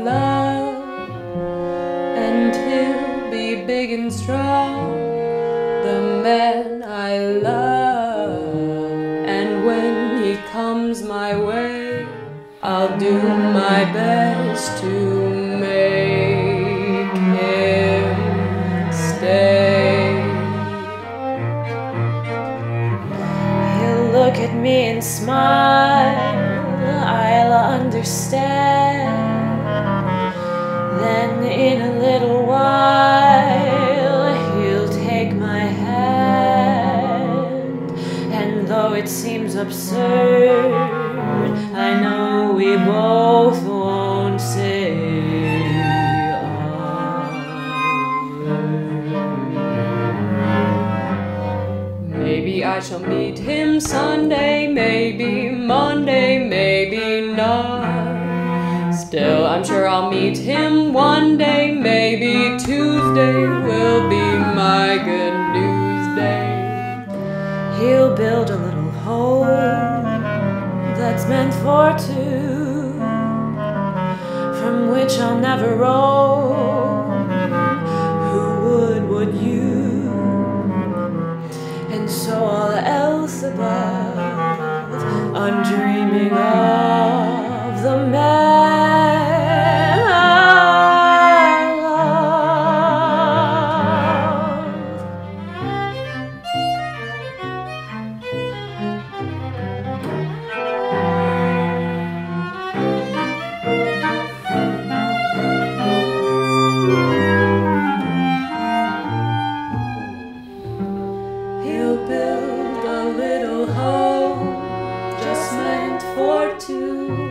love. And he'll be big and strong the man I love. And when he comes my way I'll do my best to make him stay. He'll look at me and smile. I'll understand. In a little while, he'll take my hand. And though it seems absurd, I know we both won't say. Maybe I shall meet him Sunday, maybe Monday, maybe not. Still, I'm sure I'll meet him one day, maybe Tuesday will be my good news day. He'll build a little home that's meant for two, from which I'll never roam. For two,